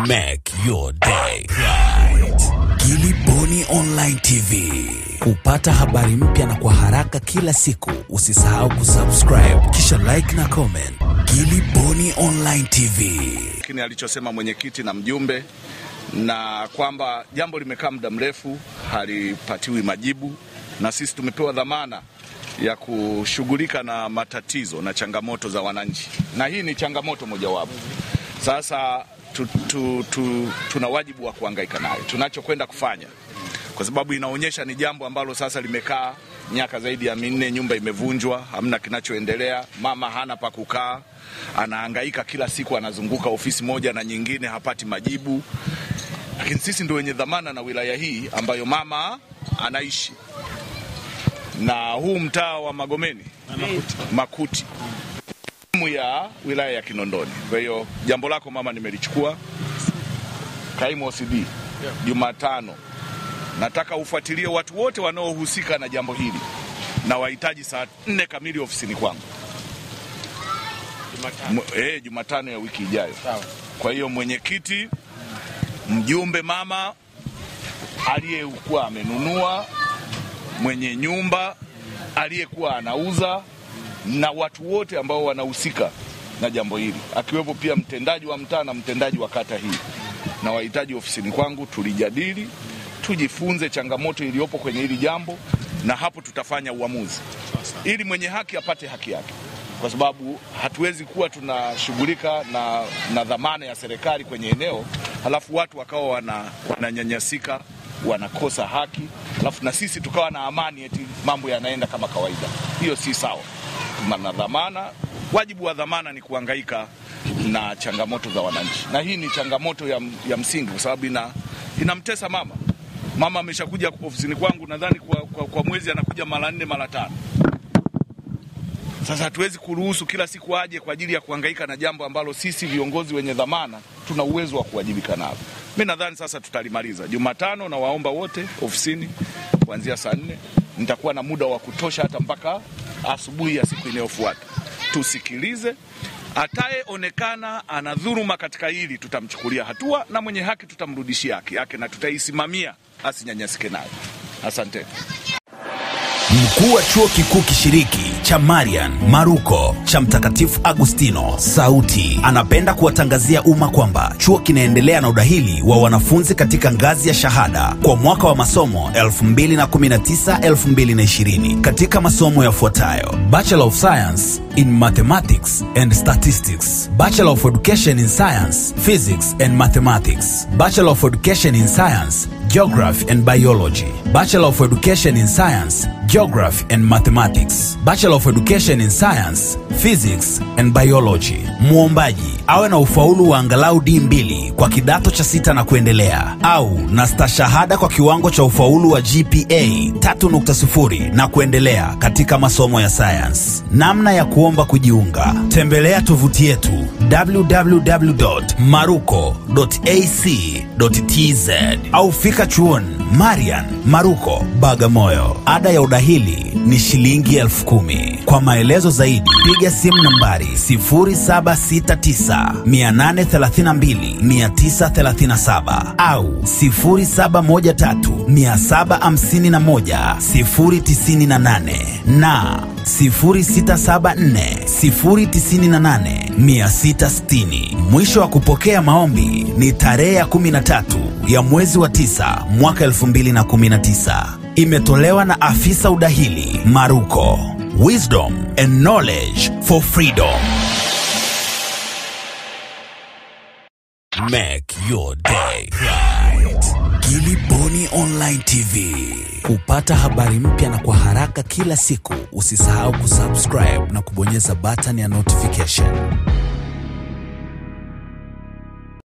Make your day right. Gilly Bonny Online TV. Kupata habari mpya na kwa haraka kila siku, usisahau kusubscribe kisha like na comment. Gilly Bonny Online TV. Kini alichosema mwenyekiti na mjumbe na kwamba jambo limekaa muda mrefu halipatiwi majibu, na sisi tumepewa dhamana ya kushughulika na matatizo na changamoto za wananchi, na hii ni changamoto mojawapo. Sasa tu, tu, tu, tuna wajibu wa kuhangaika nayo, tunachokwenda kufanya, kwa sababu inaonyesha ni jambo ambalo sasa limekaa miaka zaidi ya minne, nyumba imevunjwa, hamna kinachoendelea, mama hana pa kukaa, anahangaika kila siku, anazunguka ofisi moja na nyingine, hapati majibu. Lakini sisi ndio wenye dhamana na wilaya hii ambayo mama anaishi, na huu mtaa wa Magomeni Makuti, Makuti sehemu ya wilaya ya Kinondoni. Kwa hiyo jambo lako mama nimelichukua, kaimu OCD, Jumatano. Nataka ufuatilie watu wote wanaohusika na jambo hili. Na wahitaji saa nne kamili ofisini kwangu. Jumatano, eh, Jumatano ya wiki ijayo. Kwa hiyo mwenyekiti, mjumbe, mama aliyekuwa amenunua, mwenye nyumba aliyekuwa anauza na watu wote ambao wanahusika na jambo hili akiwepo pia mtendaji wa mtaa na mtendaji wa kata hii, na wahitaji ofisini kwangu tulijadili, tujifunze changamoto iliyopo kwenye hili jambo, na hapo tutafanya uamuzi. Ili mwenye haki apate haki yake, kwa sababu hatuwezi kuwa tunashughulika na, na dhamana ya serikali kwenye eneo halafu watu wakawa wana, wananyanyasika wanakosa haki halafu na sisi tukawa na amani eti mambo yanaenda kama kawaida. Hiyo si sawa na dhamana. Wajibu wa dhamana ni kuangaika na changamoto za wananchi, na hii ni changamoto ya, ya msingi kwa sababu ina, inamtesa mama. Mama ameshakuja ofisini kwangu nadhani kwa, kwa, kwa mwezi anakuja mara nne mara tano. Sasa hatuwezi kuruhusu kila siku aje kwa ajili ya kuhangaika na jambo ambalo sisi viongozi wenye dhamana tuna uwezo wa kuwajibika nalo. Mi nadhani sasa tutalimaliza Jumatano, na waomba wote ofisini kuanzia saa nne. Nitakuwa na muda wa kutosha hata mpaka asubuhi ya siku inayofuata tusikilize. Atayeonekana ana dhuruma katika hili tutamchukulia hatua, na mwenye haki tutamrudishia haki yake na tutaisimamia asinyanyasike nayo. Asante. Mkuu wa chuo kikuu kishiriki cha Marian Maruko cha Mtakatifu Agustino Sauti. Anapenda kuwatangazia umma kwamba chuo kinaendelea na udahili wa wanafunzi katika ngazi ya shahada kwa mwaka wa masomo 2019-2020 katika masomo yafuatayo: Bachelor of Science in Mathematics and Statistics, Bachelor of Education in Science, Physics and Mathematics, Bachelor of Education in Science, Geography and Biology, Bachelor of Education in Science, Geography and Mathematics, Bachelor of Education in Science, Physics and Biology. Muombaji awe na ufaulu wa angalau D2 kwa kidato cha sita na kuendelea, au na stashahada kwa kiwango cha ufaulu wa GPA 3.0 na kuendelea katika masomo ya science. Namna ya kuomba kujiunga, tembelea tovuti yetu www.maruko.ac.tz au fika chuoni Marian Maruko Bagamoyo. Ada ya udahili ni shilingi elfu kumi. Kwa maelezo zaidi piga simu nambari 0769832937 au 0713751098 na 0674098660. Mwisho wa kupokea maombi ni tarehe ya 13 ya mwezi wa 9 mwaka 2019. Imetolewa na afisa udahili Maruko. Wisdom and knowledge for freedom. Make your day. Gilly Bonny Online TV. Kupata habari mpya na kwa haraka kila siku, usisahau kusubscribe na kubonyeza button ya notification.